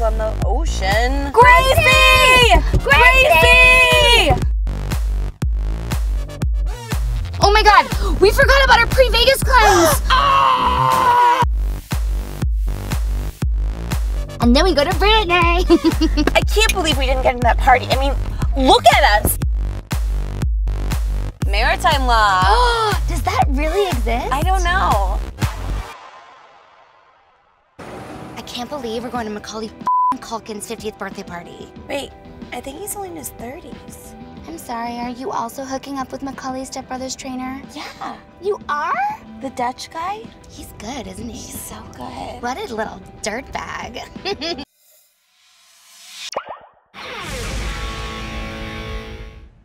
on the ocean. Gracie! Gracie! Oh my god, we forgot about our pre-Vegas cleanse! Ah! and then we go to Brittany. I can't believe we didn't get in that party. I mean, look at us. Maritime law. can't believe we're going to Macaulay Culkin's 50th birthday party. Wait, I think he's only in his 30s. I'm sorry, are you also hooking up with Macaulay's stepbrother's trainer? Yeah. You are? The Dutch guy? He's good, isn't he? He's so good. What a little dirtbag.